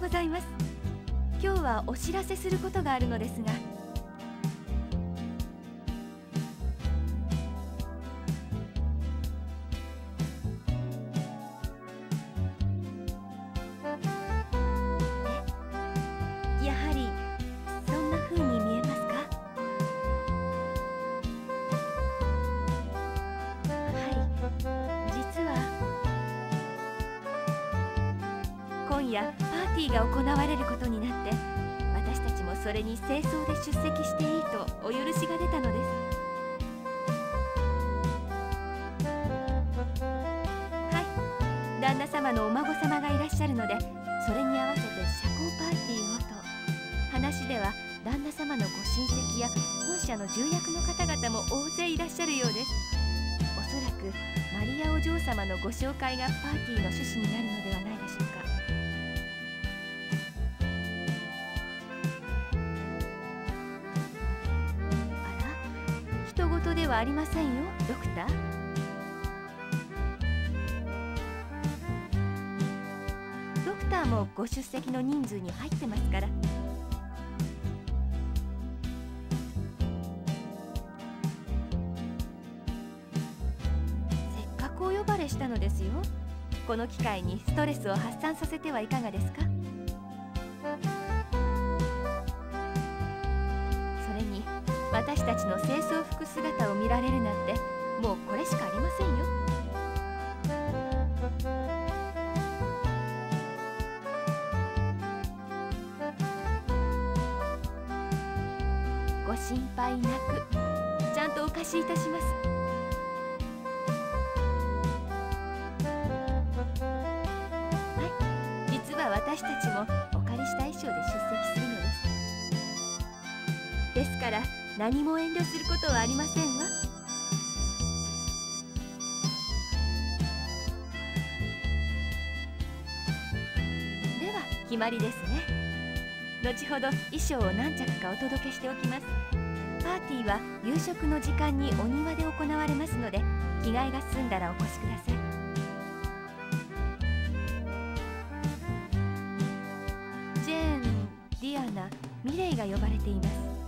ございます。今日はお知らせすることがあるのですが。パーティーが行われることになって私たちもそれに清掃で出席していいとお許しが出たのです。はい。旦那様のお孫様がいらっしゃるのでそれに合わせて社交パーティーをと話では旦那様のご親戚や本社の重役の方々も大勢いらっしゃるようです。おそらくマリアお嬢様のご紹介がパーティーの趣旨になるのではないはありませんよドクター。ドクターもご出席の人数に入ってますから。せっかくお呼ばれしたのですよ。この機会にストレスを発散させてはいかがですか？私たちの清掃服姿を見られるなんてもうこれしかありませんよ。ご心配なくちゃんとお貸しいたします。はい。実は私たちもお借りした衣装で出席するのです。ですから何も遠慮することはありませんわ。では決まりですね。後ほど衣装を何着かお届けしておきます。パーティーは夕食の時間にお庭で行われますので着替えが済んだらお越しください。ジェーン、ディアナ、ミレイが呼ばれています。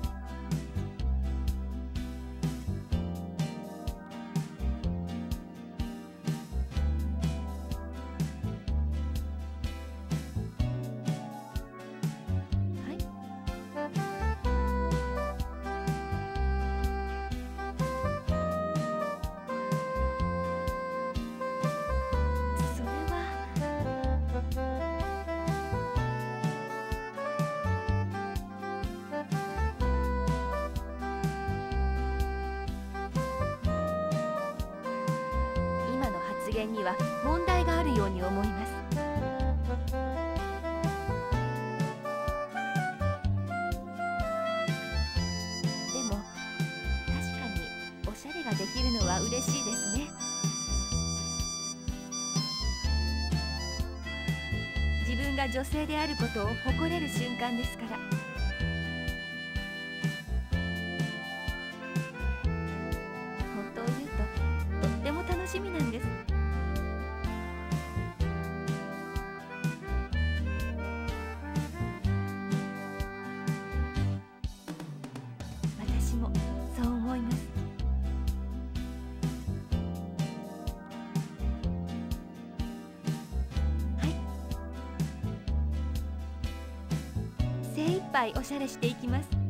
今の発言には問題があるように思います。でも確かにおしゃれができるのは嬉しいですね。自分が女性であることを誇れる瞬間ですから。精一杯おしゃれしていきます。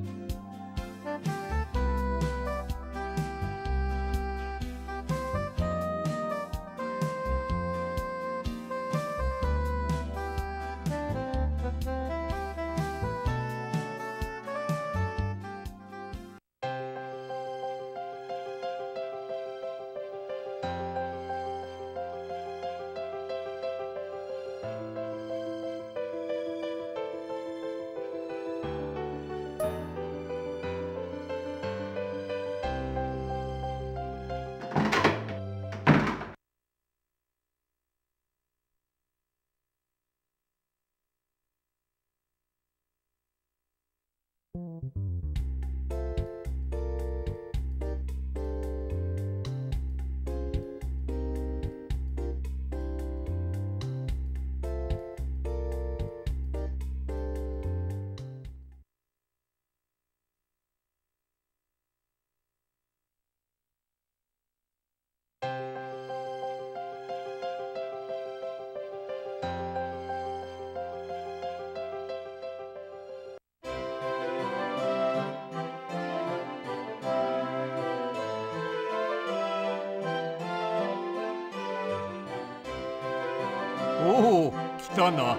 お来たな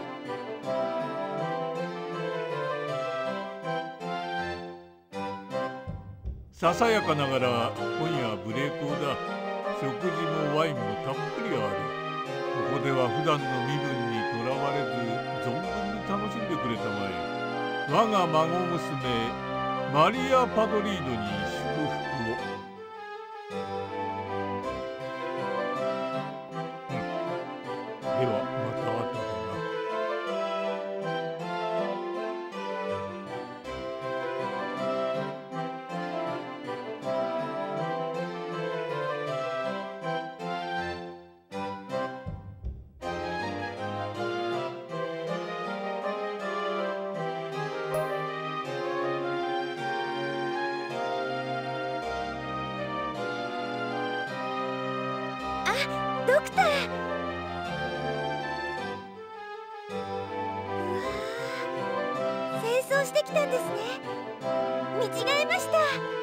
ささやかながら今夜は無礼講だ食事もワインもたっぷりある。ここでは普段の身分にとらわれず存分に楽しんでくれたまえ。我が孫娘マリア・パドリーノにうわ清掃してきたんですね。見違えました。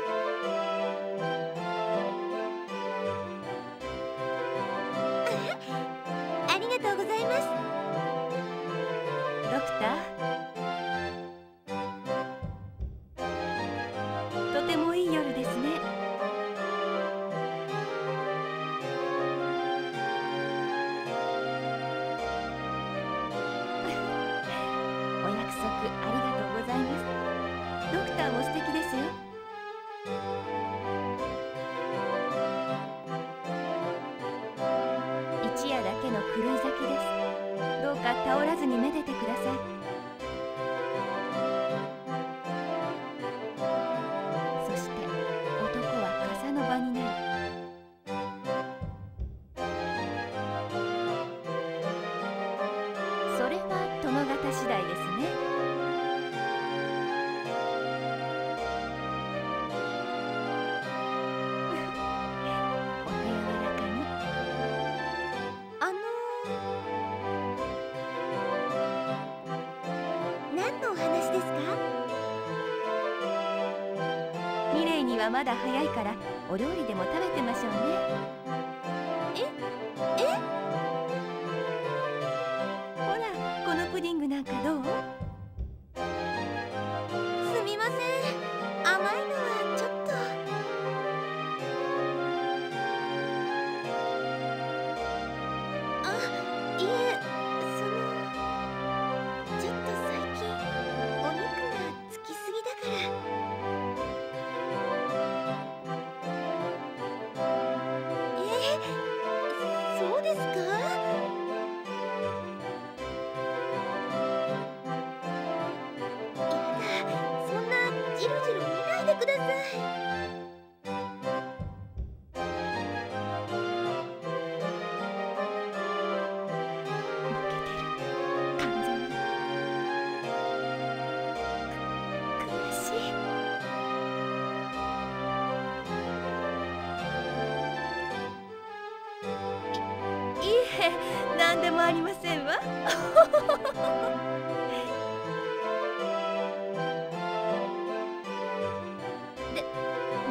まだ早いからお料理でも食べてましょうね。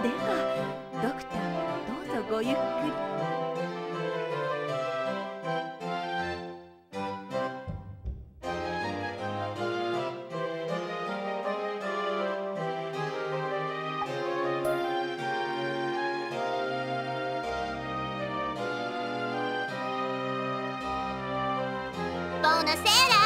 はドクターもどうぞごゆっくり。ボーナセーラ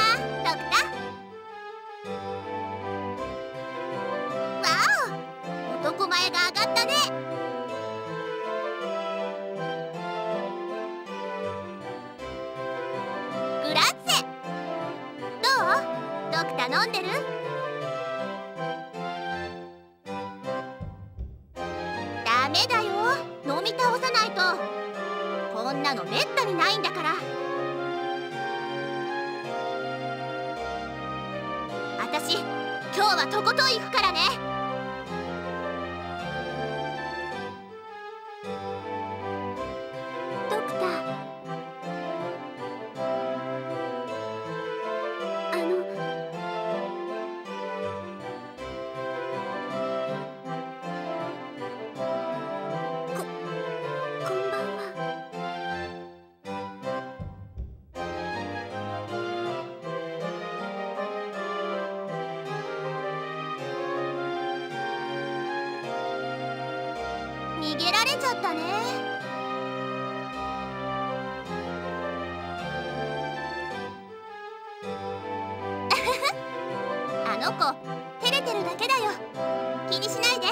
なのめったにないんだから。私今日はとことん行くからね。の子照れてるだけだよ。気にしないで。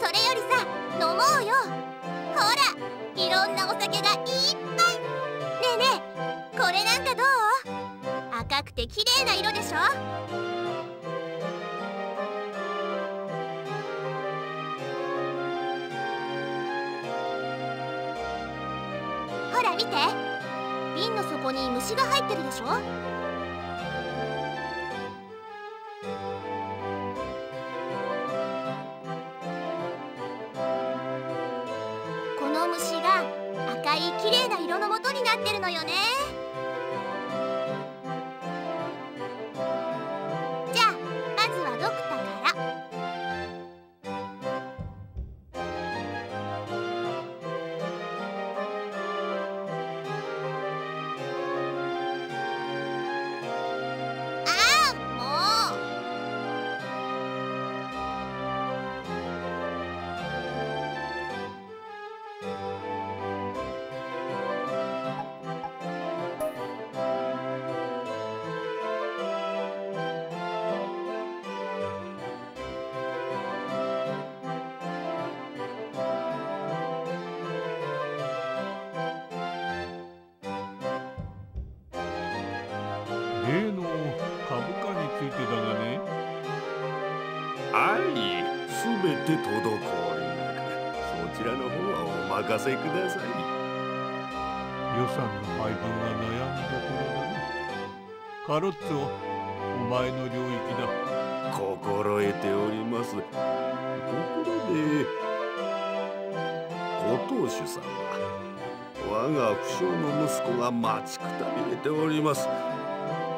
それよりさ飲もうよ。ほらいろんなお酒がいっぱい。ねえねえこれなんかどう？赤くて綺麗な色でしょ？ここに虫が入ってるでしょ？任せください。予算の配分が悩みどころだなカロッツォお前の領域だ心得ております。ところで、ご当主様、我が不肖の息子が待ちくたびれております。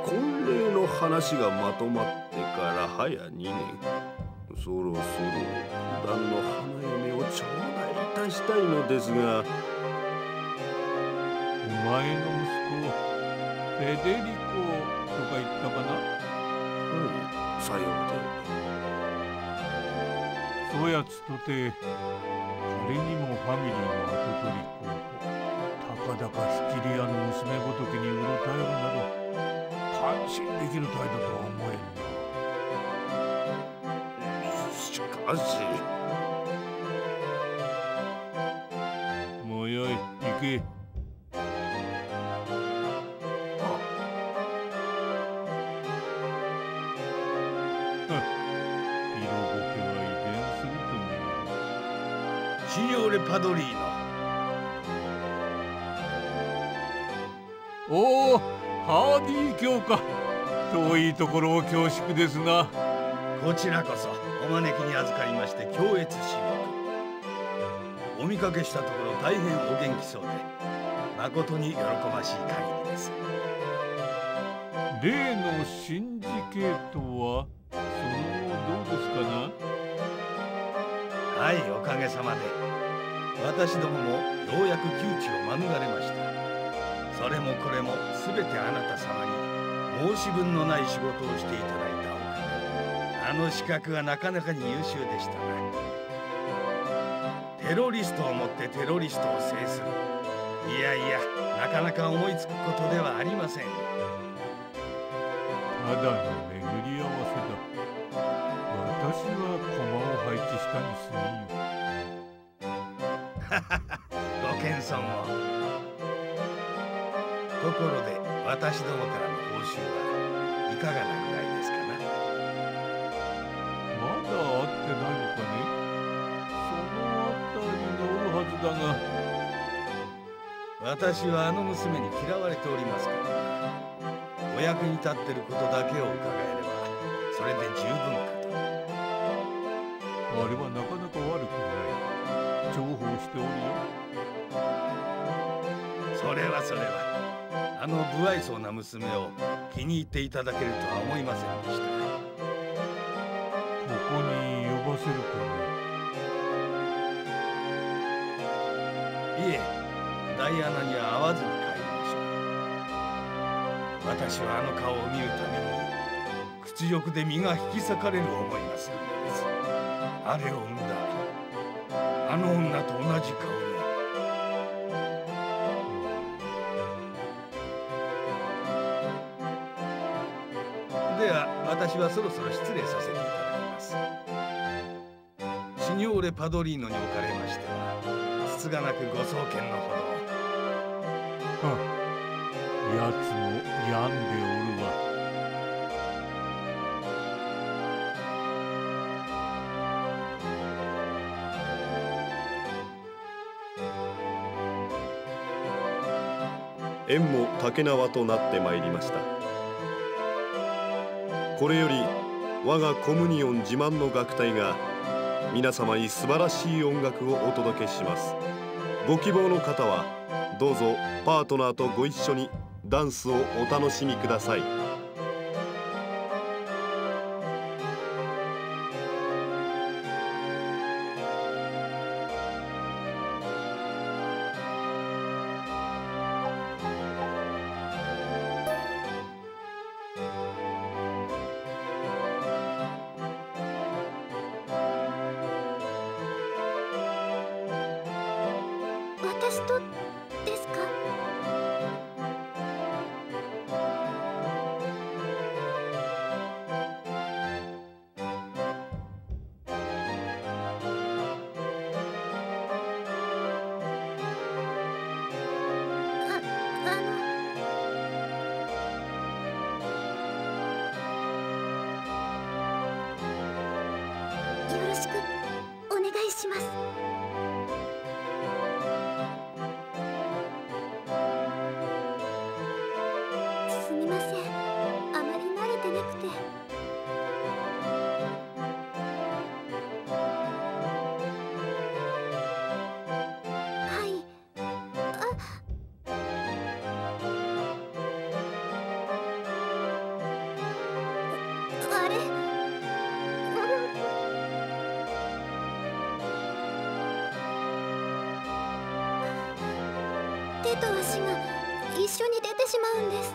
婚礼の話がまとまってから早2年。そろそろ普段の花嫁を頂戴いたしたいのですが、お前の息子フェデリコとか言ったかな？はい、さようで。そやつとて仮にもファミリーの跡取り候補たかだかシチリアの娘ごときにうろたえるなど感心できる態度とは思えんなしかし、シニョーレ・パドリーノおおハーディー教か。遠いところを恐縮ですな。こちらこそお招きに預かりまして強越至極お見かけしたところ大変お元気そうで誠に喜ばしい限りです。例のシンジケートは？その後どうですかな？はいおかげさまで私どももようやく窮地を免れました。それもこれも全てあなた様に申し分のない仕事をしていただいたおかげ。あの資格はなかなかに優秀でしたな。テロリストをもってテロリストを制する。いやいやなかなか思いつくことではありません。ただの巡り合わせだ。私は駒を配置したに過ごころで私どもからの報酬はいかがなぐらいですかなまだ会ってないのかね。そのあたりにおるはずだが私はあの娘に嫌われておりますからお役に立ってることだけを。伺えればそれで十分かと。あれはなかなか悪くない重宝しておるよ。それはそれはあの不愛想な娘を気に入っていただけるとは思いませんでしたここに呼ばせるかねいえダイアナには会わずに帰りましょう私はあの顔を見るために屈辱で身が引き裂かれる思いがするのですあれを産んだあの女と同じ顔私はそろそろ失礼させていただきます。シニョーレ・パドリーノにおかれましてはつつがなくご送検のほど。やつも病んでおるわ。縁も竹縄となってまいりましたこれより我がコムニオン自慢の楽隊が皆様に素晴らしい音楽をお届けします。ご希望の方はどうぞパートナーとご一緒にダンスをお楽しみください。年ってちが一緒に出てしまうんです。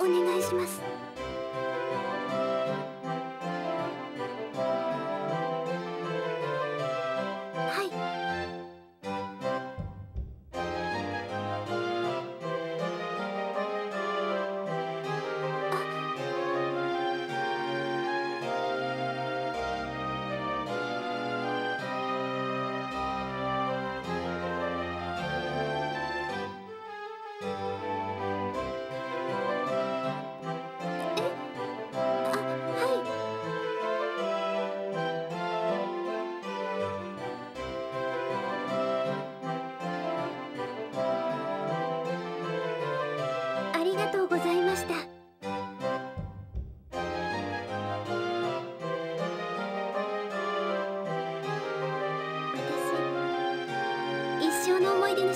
お願いします。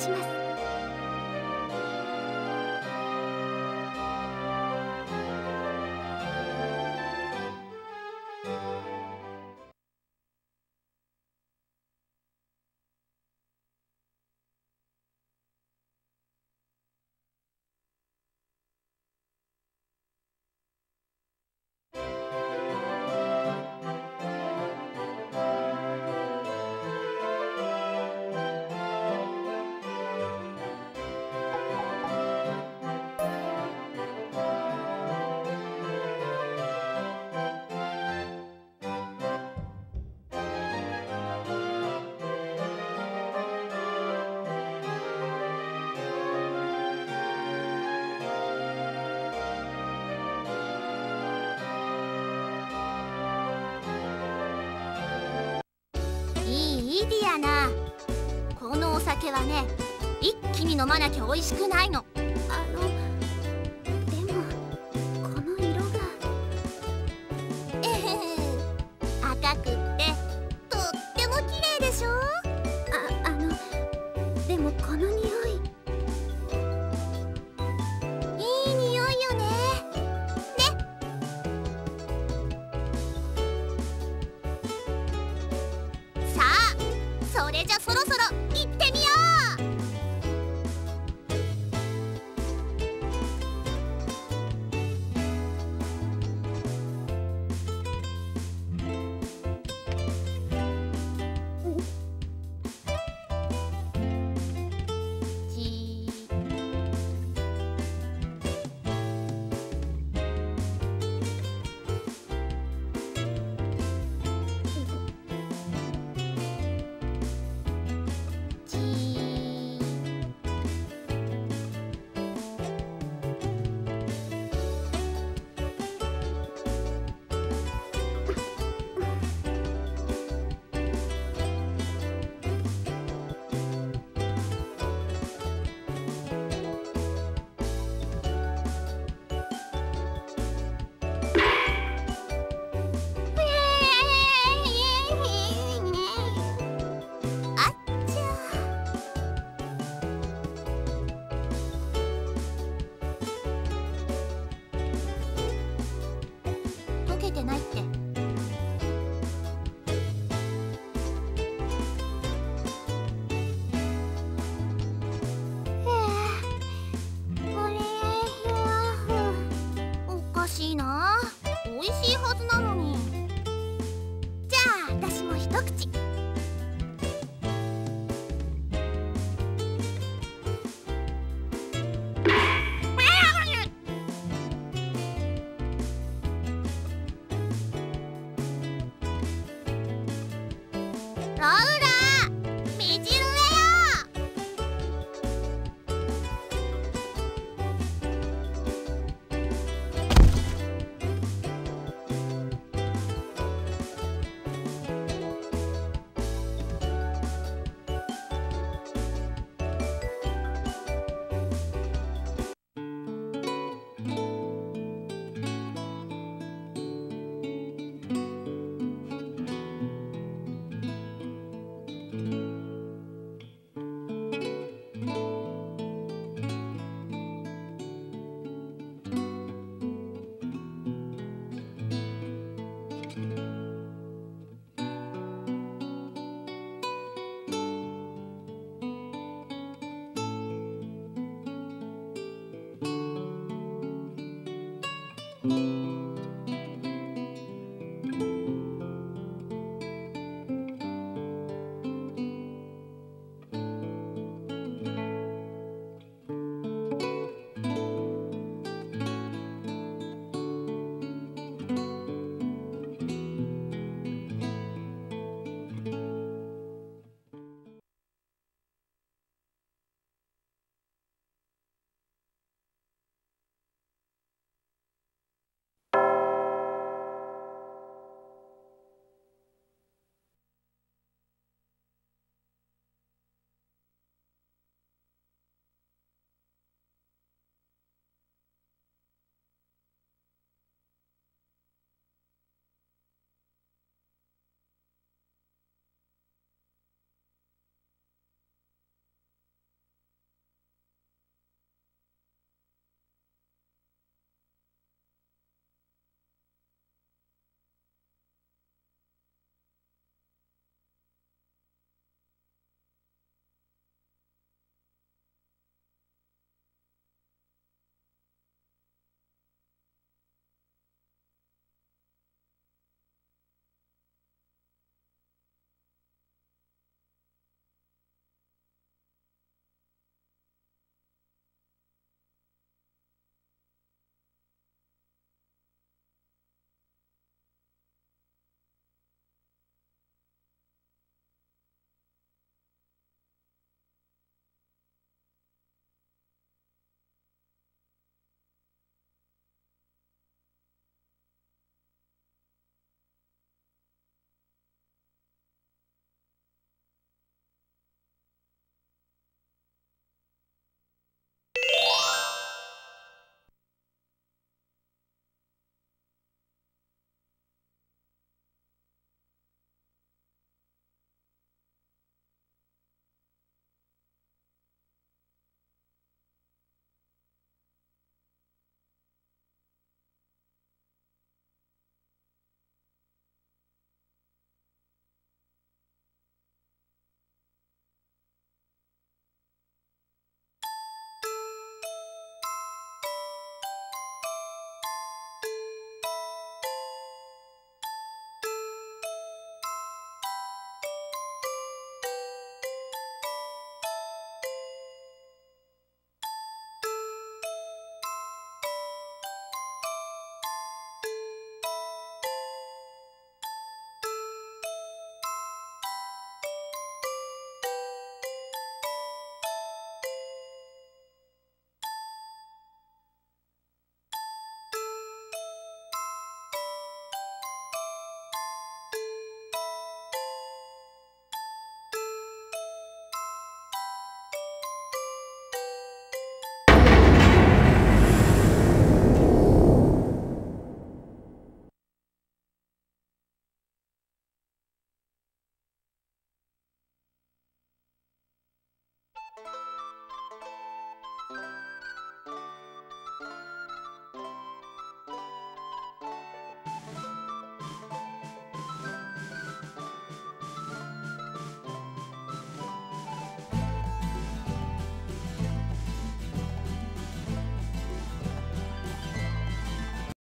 い飲まなきゃ美味しくないの。